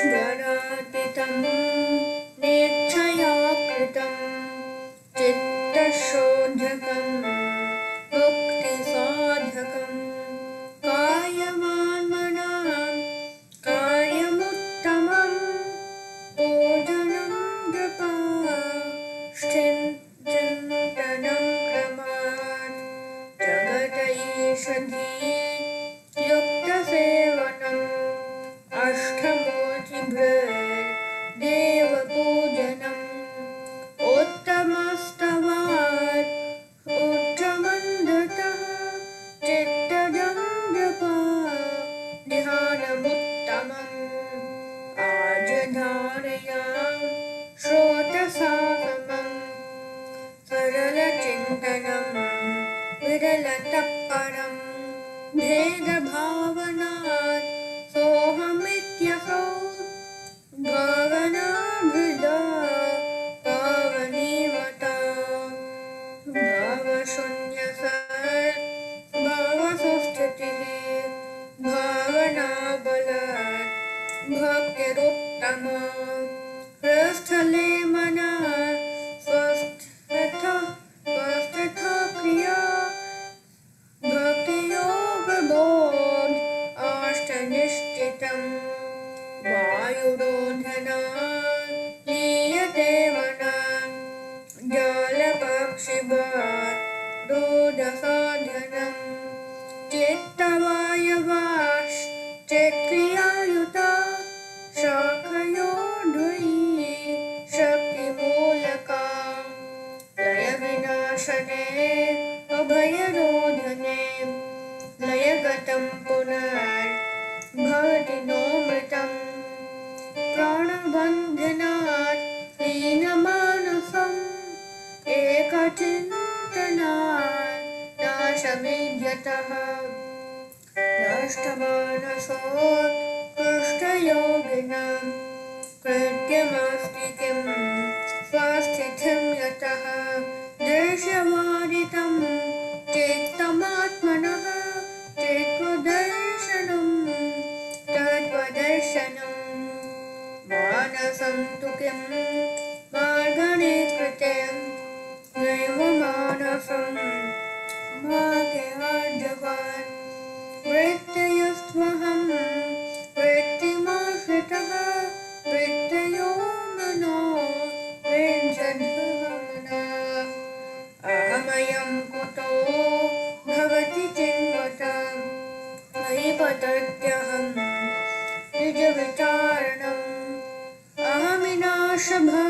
ईश्वरार्पितं नेच्छया कृतं चित्तशोधकं मुक्तिसाधकं कायमान्मनां कार्यमुत्तमं पूजनं जपा विरलतत्परं भेदभावनात् सोऽहमित्यसौ भावनाभृदा पावनीमता भावशून्यसत् भावसंस्थितिः भावनाबलात् भक्तिरुत्तमा हृस्थले मना जलपक्षिवात् दूधसाधनम् चित्तवायवाश्चित्क्रियायुता शाखयोर्ध्वी शक्तिमूलका लयविनाशने अभयरोधने लयगतं पुनर्भवति नोमृतम् प्राणबन्धनात् एकचिन्तनात् नाशमेध्यतः नष्टमानसोत्कृष्टयोगिनां कृत्यमस्ति किं स्वास्थितिं यतः मानसं तु किं मार्गणे कृतं मानसं वृत्तयस्त्वहं वृत्तिमाश्रितः वृत्तयो मनो विञ्जन्मना अहमयं कुतो भवति चिन्वता मयि पतत्यहं निजविचारणम् अहमिनाशभा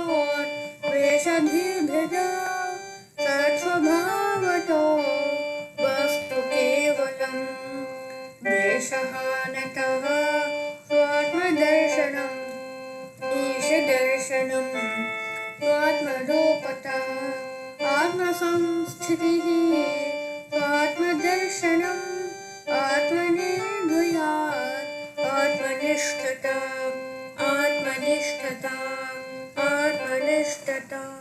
सत्स्वभावतो वस्तु केवलम् वेषहानतः स्वात्मदर्शनम् ईशदर्शनम् स्वात्मरूपतः आत्मसंस्थितिः स्वात्मदर्शनम् आत्मनिर्भयात् आत्मनिष्ठता आत्मनिष्ठता आत्मनिष्ठता